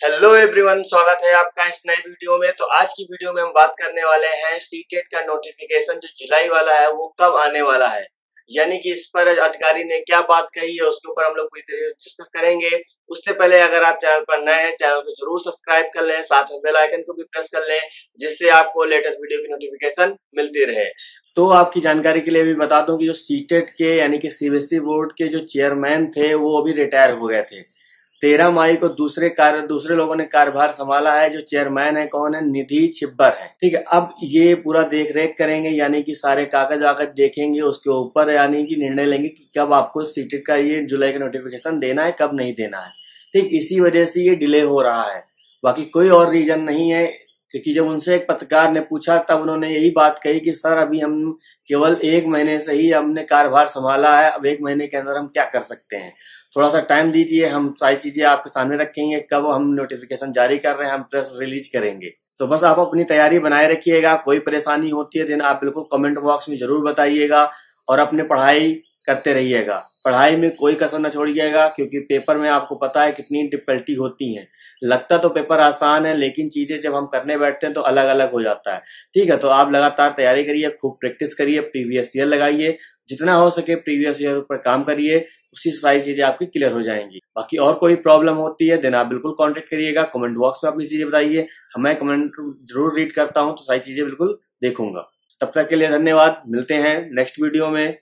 Hello everyone स्वागत है आपका इस नए वीडियो में। तो आज की वीडियो में हम बात करने वाले हैं सीटेट का नोटिफिकेशन जो जुलाई वाला है, वो कब आने वाला है? यानी कि इस पर अधिकारी ने क्या बात कही है, उसके ऊपर हम लोग डिस्कस करेंगे। उससे पहले अगर आप चैनल पर नए हैं, चैनल को ज़रूर सब्सक्राइब कर लें, साथ में बेल आइकन को भी प्रेस कर लें, जिससे आपको लेटेस्ट वीडियो की नोटिफिकेशन मिलती रहे। तो आपकी जानकारी के लिए भी बता दूँ कि जो सीटेट के, यानी कि सीबीएसई बोर्ड के जो चेयरमैन थे, वो अभी रिटायर हो गए थे। तेरह मई को दूसरे कार, दूसरे लोगों ने कार्यभार संभाला है, जो चेयरमैन है, कौन है? निधि छिब्बर है। ठीक है, अब ये पूरा देख रेख करेंगे, यानी कि सारे कागज़ वागज देखेंगे, उसके ऊपर यानी कि निर्णय लेंगे कि कब आपको सीटेट का ये जुलाई का नोटिफिकेशन देना है, कब नहीं देना है। ठीक, इसी वजह से ये डिले हो रहा है। बाकी कोई और रीजन नहीं है क्योंकि जब उनसे एक पत्रकार ने पूछा, तब उन्होंने यही बात कही कि, सर, अभी हम केवल एक महीने से ही हमने कार्यभार संभाला है, अब एक महीने के अंदर हम क्या कर सकते हैं? थोड़ा सा टाइम दीजिए, हम सारी चीज़ें आपके सामने रखेंगे, कब हम नोटिफिकेशन जारी कर रहे हैं, हम प्रेस रिलीज़ करेंगे। तो बस आप अपनी तैयारी बनाए रखिएगा, कोई परेशानी होती है, दिन आप बिल्कुल कमेंट बॉक्स में ज़रूर बताइएगा और अपने पढ़ाई करते रहिएगा। पढ़ाई में कोई कसर न छोड़िएगा, क्योंकि पेपर में आपको पता है कितनी डिफिकल्टी होती है। लगता तो पेपर आसान है, लेकिन चीज़ें जब हम करने बैठते हैं तो अलग अलग हो जाता है। ठीक है तो आप लगातार तैयारी करिए, खूब प्रैक्टिस करिए प्रीवियस ईयर लगाइए। जितना हो सके प्रीवियस ईयर पर काम करिए उसी सारी चीज़ें आपकी क्लियर हो जाएँगी। बाकी और कोई प्रॉब्लम होती है, देन आप बिल्कुल कॉन्टेक्ट करिएगा कमेंट बॉक्स में अपनी चीज़ें बताइए। हमें कमेंट ज़रूर रीड करता हूँ तो सारी चीज़ें बिल्कुल देखूँगा। तब तक के लिए धन्यवाद, मिलते हैं नेक्स्ट वीडियो में।